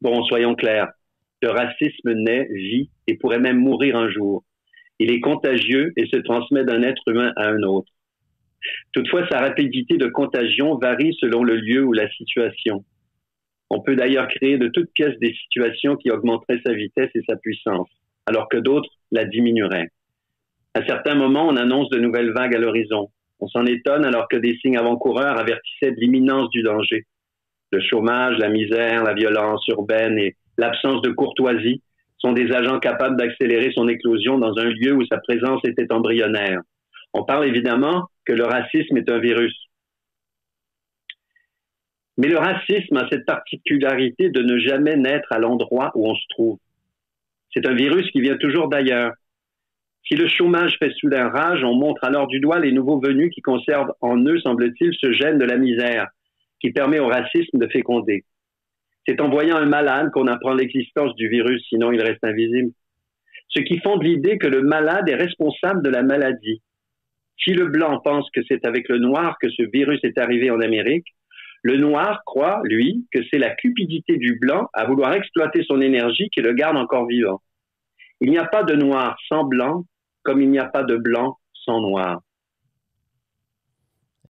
Bon, soyons clairs. Le racisme naît, vit et pourrait même mourir un jour. Il est contagieux et se transmet d'un être humain à un autre. Toutefois, sa rapidité de contagion varie selon le lieu ou la situation. On peut d'ailleurs créer de toutes pièces des situations qui augmenteraient sa vitesse et sa puissance, alors que d'autres la diminueraient. À certains moments, on annonce de nouvelles vagues à l'horizon. On s'en étonne alors que des signes avant-coureurs avertissaient de l'imminence du danger. Le chômage, la misère, la violence urbaine et l'absence de courtoisie sont des agents capables d'accélérer son éclosion dans un lieu où sa présence était embryonnaire. On parle évidemment que le racisme est un virus. Mais le racisme a cette particularité de ne jamais naître à l'endroit où on se trouve. C'est un virus qui vient toujours d'ailleurs. Si le chômage fait soudain rage, on montre alors du doigt les nouveaux venus qui conservent en eux, semble-t-il, ce gène de la misère qui permet au racisme de féconder. C'est en voyant un malade qu'on apprend l'existence du virus, sinon il reste invisible. Ce qui fonde l'idée que le malade est responsable de la maladie. Si le blanc pense que c'est avec le noir que ce virus est arrivé en Amérique, le noir croit, lui, que c'est la cupidité du blanc à vouloir exploiter son énergie qui le garde encore vivant. Il n'y a pas de noir sans blanc, comme il n'y a pas de blanc sans noir.